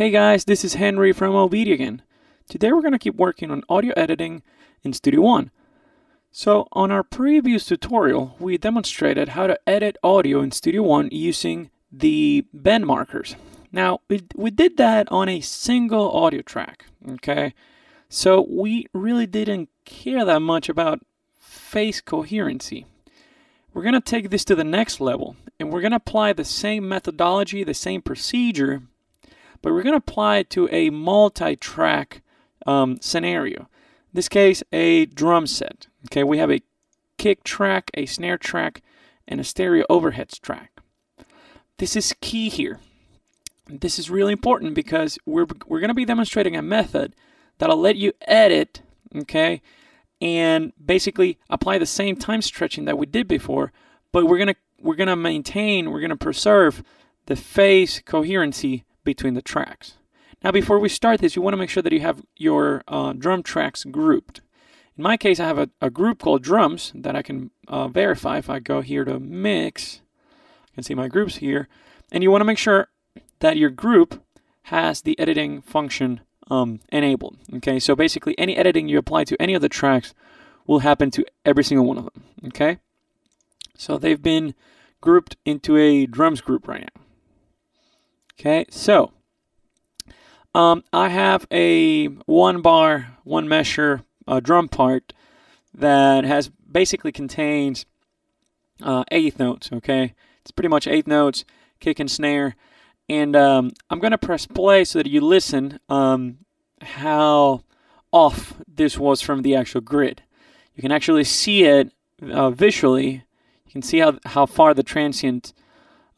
Hey guys, this is Henry from Obedia again. Today we're going to keep working on audio editing in Studio One. So on our previous tutorial, we demonstrated how to edit audio in Studio One using the bend markers. Now, we, we did that on a single audio track, okay? So we really didn't care that much about phase coherency. We're going to take this to the next level, and we're going to apply the same methodology, the same procedure, but we're going to apply it to a multi-track um, scenario. In this case, a drum set. Okay, we have a kick track, a snare track, and a stereo overheads track. This is key here. This is really important because we're, we're going to be demonstrating a method that'll let you edit, okay, and basically apply the same time stretching that we did before, but we're going to we're going to maintain, we're going to preserve the phase coherency between the tracks. Now, before we start this, you want to make sure that you have your uh, drum tracks grouped. In my case, I have a, a group called drums that I can uh, verify if I go here to mix. You can see my groups here. And you want to make sure that your group has the editing function um, enabled. Okay, so basically any editing you apply to any of the tracks will happen to every single one of them. Okay, so they've been grouped into a drums group right now. Okay, so um, I have a one bar, one measure uh, drum part that has basically contains uh, eighth notes. Okay, it's pretty much eighth notes, kick and snare, and um, I'm going to press play so that you listen um, how off this was from the actual grid. You can actually see it uh, visually. You can see how how far the transient,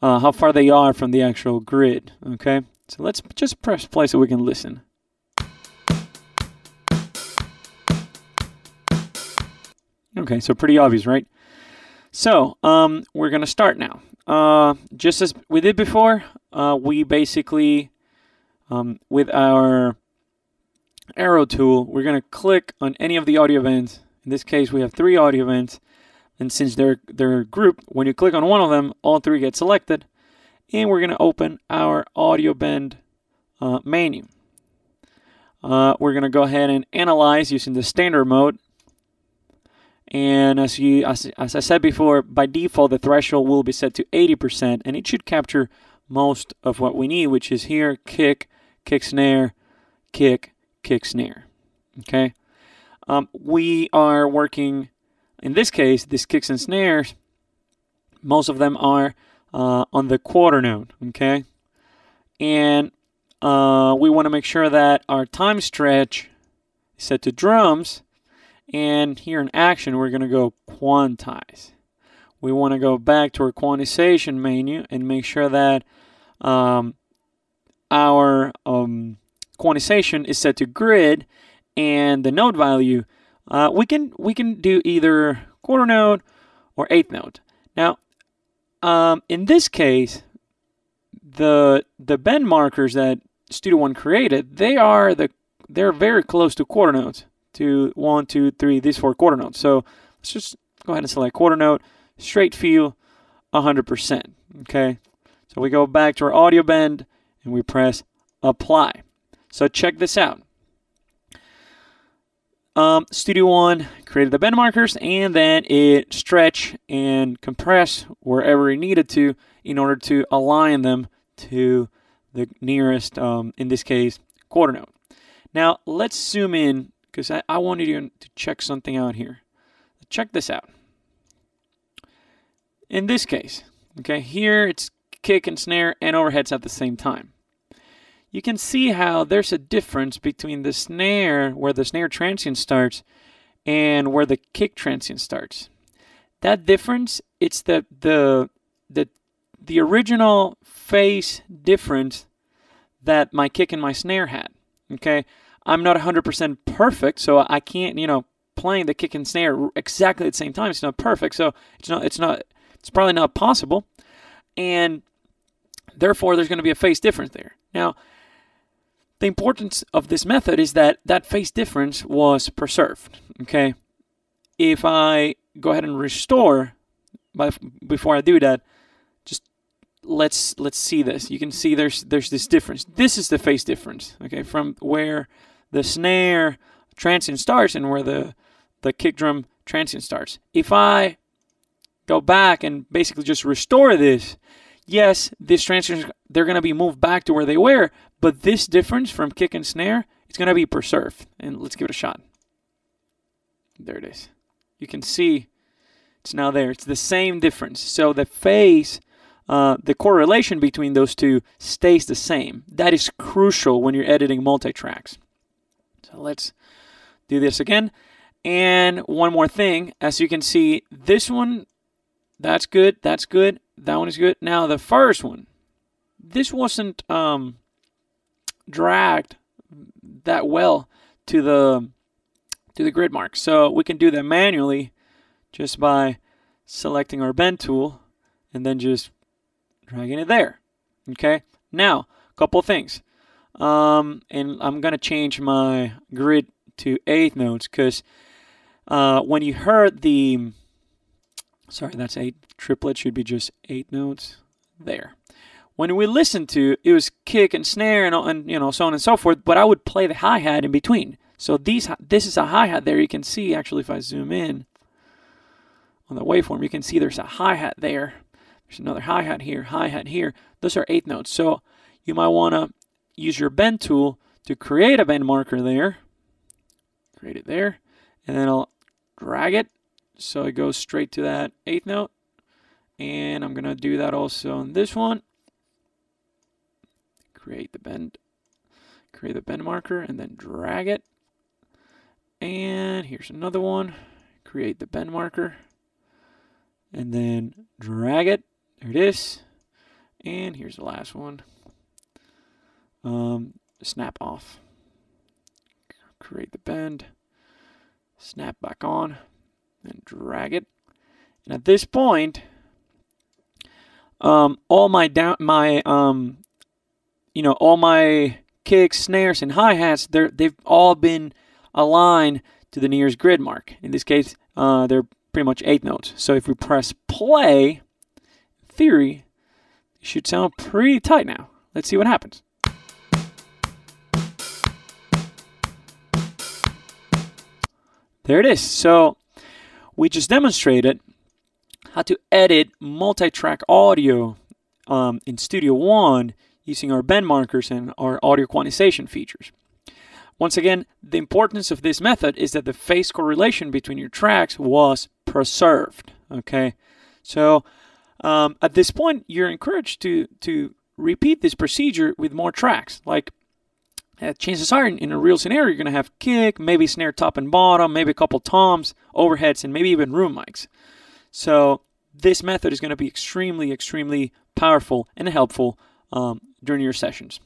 uh, how far they are from the actual grid. Okay. So let's just press play so we can listen. Okay, so pretty obvious, right? So um, we're going to start now. Uh, just as we did before, uh, we basically, um, with our arrow tool, we're going to click on any of the audio events. In this case, we have three audio events. And since they're, they're grouped, when you click on one of them, all three get selected and we're going to open our audio bend uh, menu. Uh, we're going to go ahead and analyze using the standard mode. And as you as, as I said before, by default the threshold will be set to 80% and it should capture most of what we need, which is here kick, kick snare, kick, kick snare. Okay. Um, we are working in this case, these kicks and snares, most of them are uh, on the quarter note, okay? And uh, we want to make sure that our time stretch is set to drums. And here in action, we're going to go quantize. We want to go back to our quantization menu and make sure that um, our um, quantization is set to grid and the note value uh, we can we can do either quarter note or eighth note. Now um, in this case, the the bend markers that Studio One created, they are the they're very close to quarter notes. To one, two, three, these four quarter notes. So let's just go ahead and select quarter note, straight feel, 100%. Okay. So we go back to our audio bend and we press apply. So check this out. Um, Studio One created the bend markers and then it stretch and compress wherever it needed to in order to align them to the nearest, um, in this case, quarter note. Now let's zoom in because I, I wanted you to check something out here. Check this out. In this case, okay, here it's kick and snare and overheads at the same time you can see how there's a difference between the snare, where the snare transient starts, and where the kick transient starts. That difference, it's the the the the original phase difference that my kick and my snare had. Okay, I'm not 100% perfect, so I can't, you know, playing the kick and snare exactly at the same time. It's not perfect, so it's not it's not it's probably not possible, and therefore there's going to be a phase difference there. Now the importance of this method is that that phase difference was preserved. Okay, if I go ahead and restore, but before I do that, just let's let's see this. You can see there's there's this difference. This is the phase difference, okay, from where the snare transient starts and where the the kick drum transient starts. If I go back and basically just restore this, yes, this transients they're going to be moved back to where they were, but this difference from kick and snare it's going to be preserved. And let's give it a shot. There it is. You can see it's now there. It's the same difference. So the phase, uh, the correlation between those two stays the same. That is crucial when you're editing multi-tracks. So let's do this again. And one more thing, as you can see, this one, that's good, that's good, that one is good. Now the first one, this wasn't um, dragged that well to the to the grid mark. So we can do that manually just by selecting our bend tool and then just dragging it there. Okay. Now, a couple things. Um, and I'm gonna change my grid to eighth notes because uh, when you heard the sorry, that's eight triplet should be just eight notes there. When we listened to it was kick and snare and, and you know so on and so forth, but I would play the hi hat in between. So these this is a hi hat there. You can see actually if I zoom in on the waveform, you can see there's a hi hat there. There's another hi hat here, hi hat here. Those are eighth notes. So you might want to use your bend tool to create a bend marker there. Create it there, and then I'll drag it so it goes straight to that eighth note. And I'm going to do that also on this one. Create the bend, create the bend marker, and then drag it. And here's another one. Create the bend marker. And then drag it. There it is. And here's the last one. Um, snap off. Create the bend. Snap back on. And drag it. And at this point, um, all my down my um, you know all my kicks, snares, and hi hats they've all been aligned to the nearest grid mark. In this case, uh, they're pretty much eight notes. So if we press play, theory, it should sound pretty tight now. Let's see what happens. There it is. So we just demonstrated how to edit multi-track audio um, in Studio One using our bend markers and our audio quantization features. Once again, the importance of this method is that the phase correlation between your tracks was preserved. Okay, so um, at this point, you're encouraged to to repeat this procedure with more tracks. Like uh, chances are, in, in, a real scenario, you're going to have kick, maybe snare top and bottom, maybe a couple toms, overheads, and maybe even room mics. So this method is going to be extremely, extremely powerful and helpful um, during your sessions.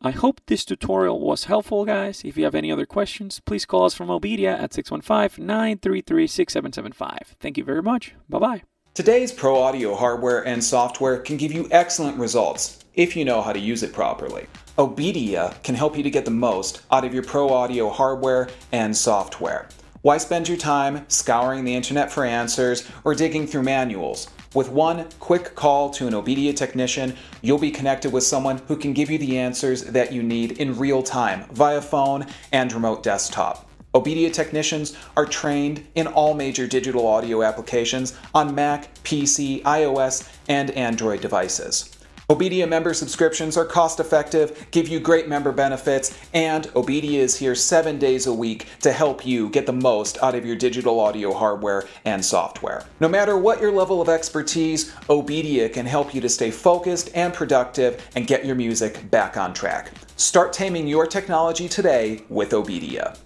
I hope this tutorial was helpful, guys. If you have any other questions, please call us from Obedia at 615-933-6775. Thank you very much. Bye-bye. Today's pro audio hardware and software can give you excellent results if you know how to use it properly. Obedia can help you to get the most out of your pro audio hardware and software. Why spend your time scouring the internet for answers or digging through manuals? With one quick call to an Obedia technician, you'll be connected with someone who can give you the answers that you need in real time via phone and remote desktop. Obedia technicians are trained in all major digital audio applications on Mac, PC, iOS, and Android devices. Obedia member subscriptions are cost effective, give you great member benefits, and Obedia is here seven days a week to help you get the most out of your digital audio hardware and software. No matter what your level of expertise, Obedia can help you to stay focused and productive and get your music back on track. Start taming your technology today with Obedia.